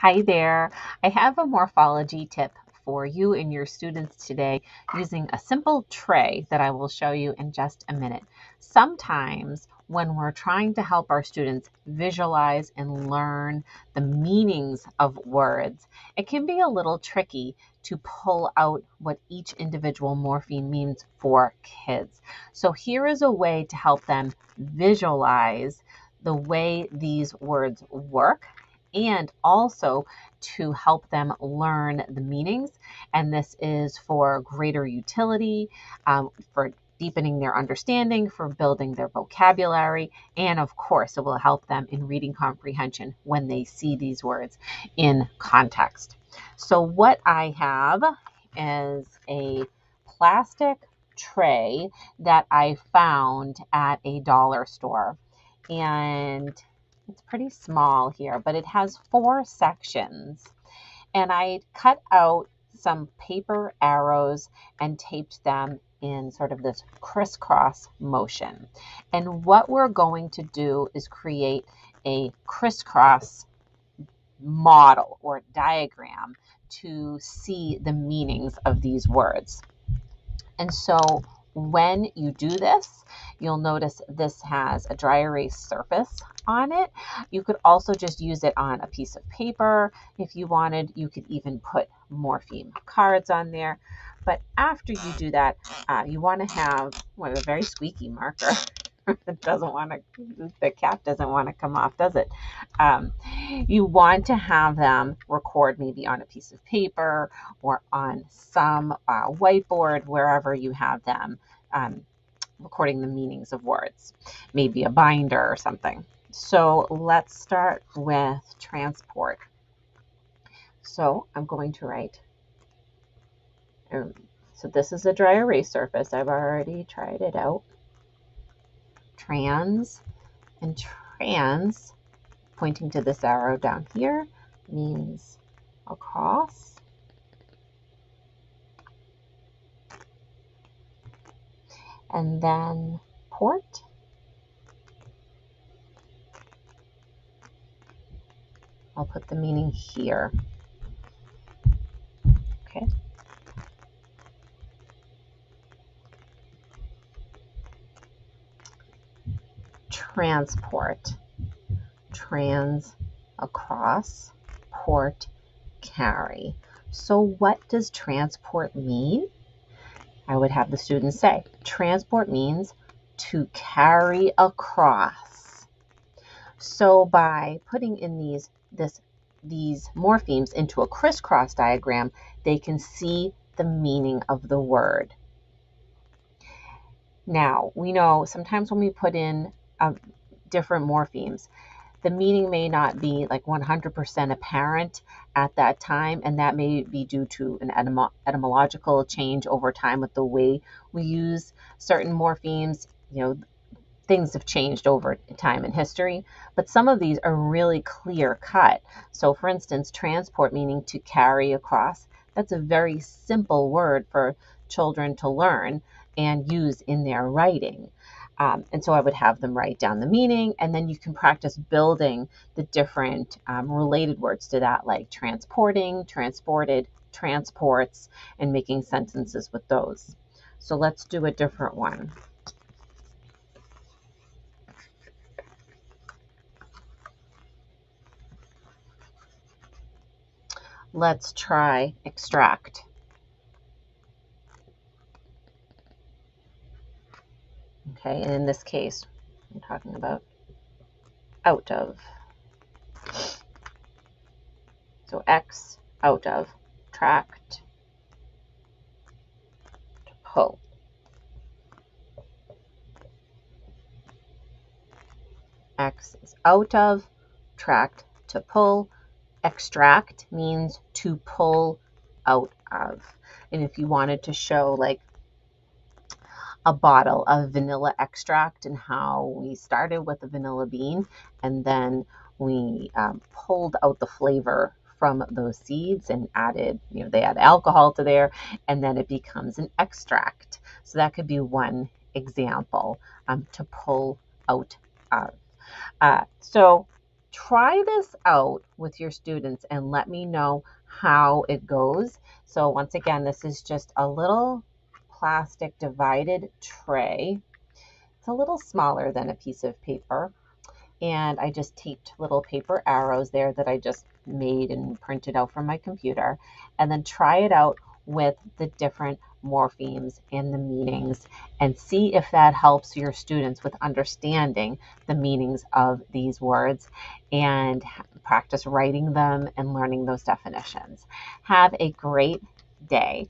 Hi there. I have a morphology tip for you and your students today using a simple tray that I will show you in just a minute. Sometimes when we're trying to help our students visualize and learn the meanings of words, it can be a little tricky to pull out what each individual morpheme means for kids. So here is a way to help them visualize the way these words work and also to help them learn the meanings. And this is for greater utility, um, for deepening their understanding, for building their vocabulary, and of course, it will help them in reading comprehension when they see these words in context. So, what I have is a plastic tray that I found at a dollar store. And it's pretty small here, but it has four sections. And I cut out some paper arrows and taped them in sort of this crisscross motion. And what we're going to do is create a crisscross model or diagram to see the meanings of these words. And so when you do this, you'll notice this has a dry erase surface on it. You could also just use it on a piece of paper. If you wanted, you could even put morpheme cards on there. But after you do that, uh, you want to have what a very squeaky marker. it doesn't want to, the cap doesn't want to come off, does it? Um, you want to have them record maybe on a piece of paper or on some uh, whiteboard, wherever you have them, um, recording the meanings of words, maybe a binder or something. So let's start with transport. So I'm going to write, um, so this is a dry erase surface. I've already tried it out. Trans and trans, pointing to this arrow down here, means across. And then port I'll put the meaning here. Okay. Transport. Trans, across, port, carry. So what does transport mean? I would have the students say, transport means to carry across. So by putting in these this these morphemes into a crisscross diagram, they can see the meaning of the word. Now, we know sometimes when we put in um, different morphemes, the meaning may not be like 100% apparent at that time, and that may be due to an etym- etymological change over time with the way we use certain morphemes. You know, things have changed over time in history, but some of these are really clear cut. So, for instance, transport meaning to carry across, that's a very simple word for children to learn and use in their writing. Um, and so I would have them write down the meaning, and then you can practice building the different um, related words to that, like transporting, transported, transports, and making sentences with those. So let's do a different one. Let's try extract. Okay, and in this case, I'm talking about out of. So Ex out of, tract, to pull. Ex is out of, tract to pull, extract means to pull out of. And if you wanted to show like a bottle of vanilla extract and how we started with a vanilla bean and then we um, pulled out the flavor from those seeds and added, you know, they add alcohol to there and then it becomes an extract. So that could be one example um, to pull out of. Uh, so try this out with your students and let me know how it goes. So once again, this is just a little plastic divided tray. It's a little smaller than a piece of paper. And I just taped little paper arrows there that I just made and printed out from my computer. And then try it out with the different morphemes and the meanings and see if that helps your students with understanding the meanings of these words and practice writing them and learning those definitions. Have a great day.